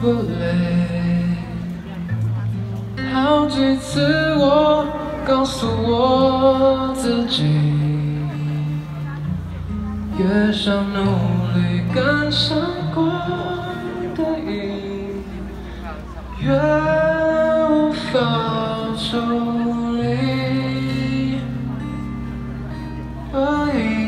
不累，好几次我告诉我自己，越想努力跟上光的影，越无法抽离而已。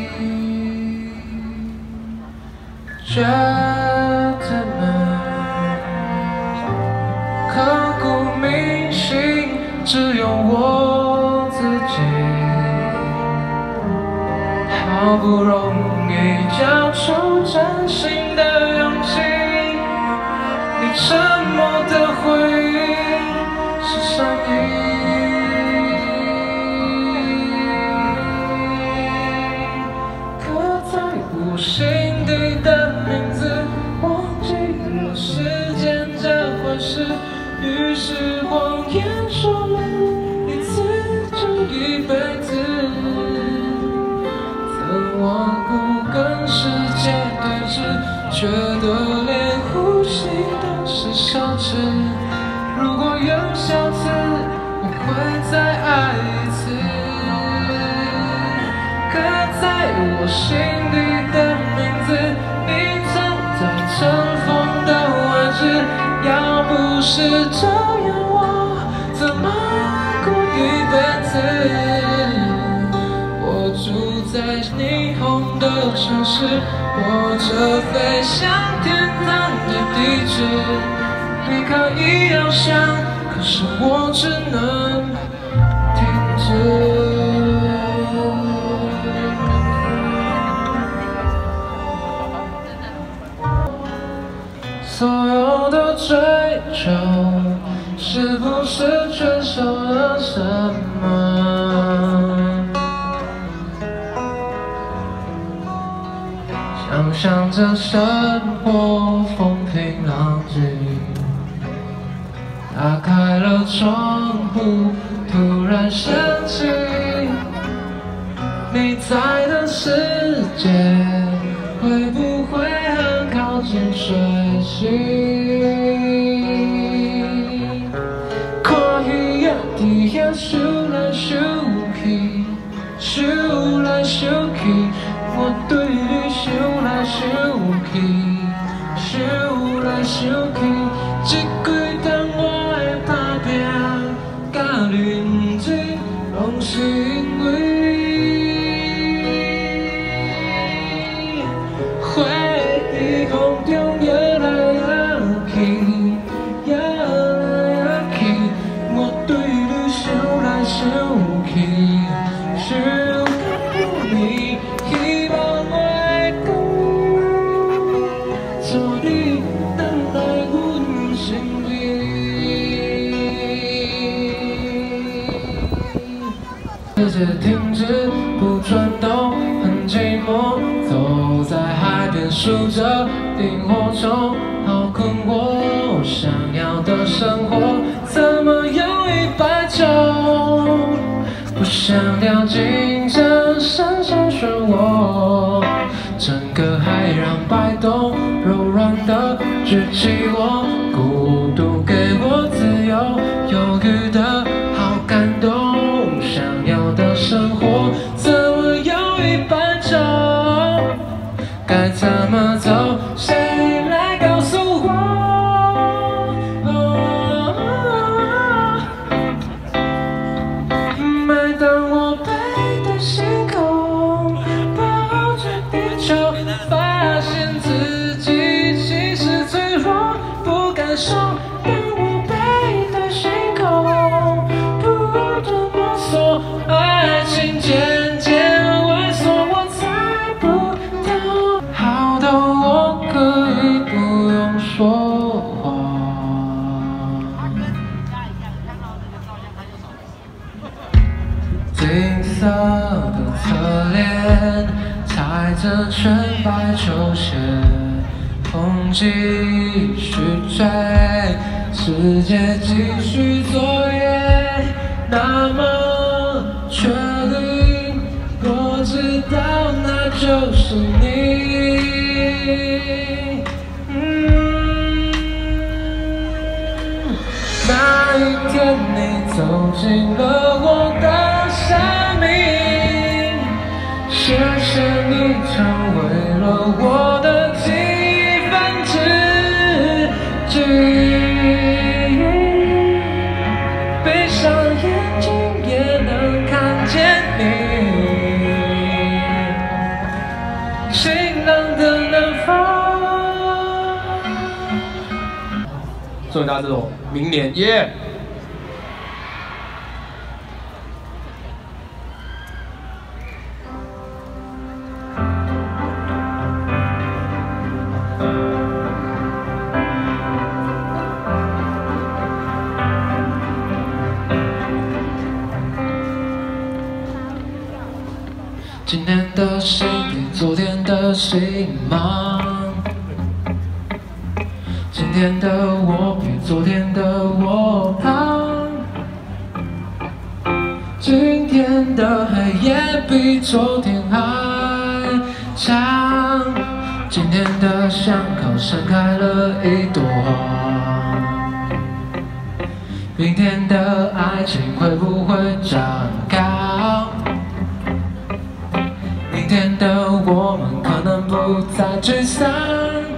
好不容易交出真心的勇气，你沉默的回应是善意。刻在我心底的名字，忘记了时间这回事，于是谎言说了一次就一辈子。曾顽固跟世界对峙，觉得连呼吸都是奢侈。如果有下次，我会再爱一次。刻在我心底的名字，你藏在尘封的位置。要不是这样，我怎么霓虹的城市，握着飞向天堂的地址。你可以翱翔，可是我只能停止。所有的追求，是不是缺少了什么？想着生活风平浪静，打开了窗户，突然想起你在的世界，会不会很靠近水星？看鱼仔伫遐游来游去，游来游去，我对你想来想去，想来想去，这几天我的打拼甲认真，拢是因为。世界停止不转动，很寂寞。走在海边数着萤火虫，好困惑。想要的生活怎么有一百种？不想掉进这深深漩涡，整个海洋摆动，柔软的举起我，该怎么走？纯白球鞋风继续吹世界继续作业那么确定我知道那就是你嗯那一天你走进了我的生命谢谢你成为了我的几分之几。闭上眼睛也能看见你，晴朗的南方。送给大家这种明年耶！心比昨天的心忙，今天的我比昨天的我胖，今天的黑夜比昨天还长，今天的巷口盛开了一朵花，明天的爱情会不会长开？天的我们可能不再沮丧。